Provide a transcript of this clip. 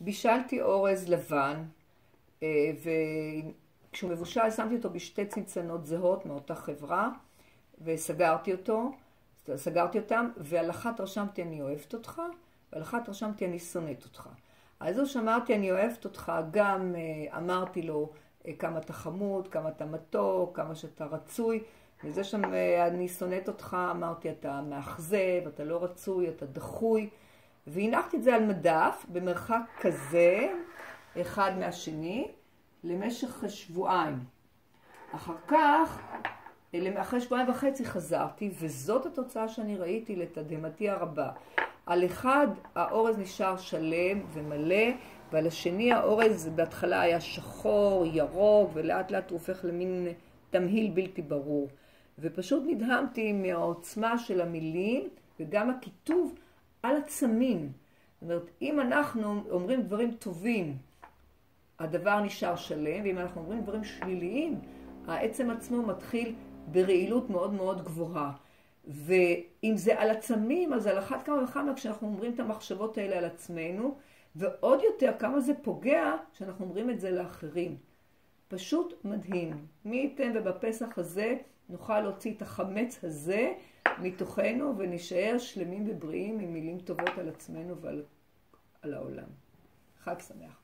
בישלתי אורז לבן, אה, וכשהוא מבושל שמתי אותו בשתי צנצנות זהות מאותה חברה, וסגרתי אותו, סגרתי אותם, ועל אחת רשמתי אני אוהבת אותך, ועל אחת רשמתי אני שונאת אותך. אז הוא שאמרתי אני אוהבת אותך, גם אה, אמרתי לו אה, כמה אתה חמוד, כמה אתה מתוק, כמה שאתה רצוי, וזה שם אני שונאת אותך, אמרתי אתה מאכזב, אתה לא רצוי, אתה דחוי. והנחתי את זה על מדף במרחק כזה, אחד מהשני, למשך שבועיים. אחר כך, אחרי שבועיים וחצי חזרתי, וזאת התוצאה שאני ראיתי לתדהמתי הרבה. על אחד האורז נשאר שלם ומלא, ועל השני האורז בהתחלה היה שחור, ירוק, ולאט לאט הוא הופך למין תמהיל בלתי ברור. ופשוט נדהמתי מהעוצמה של המילים וגם הכיתוב על הצמים. זאת אומרת, אם אנחנו אומרים דברים טובים, הדבר נשאר שלם, ואם אנחנו אומרים דברים שליליים, העצם עצמו מתחיל ברעילות מאוד מאוד גבוהה. ואם זה על עצמים, אז על אחת כמה וכמה כשאנחנו אומרים את המחשבות האלה על עצמנו, ועוד יותר כמה זה פוגע כשאנחנו אומרים את זה לאחרים. פשוט מדהים. מי ייתן ובפסח הזה נוכל להוציא את החמץ הזה מתוכנו ונשאר שלמים ובריאים עם מילים טובות על עצמנו ועל העולם. חג שמח.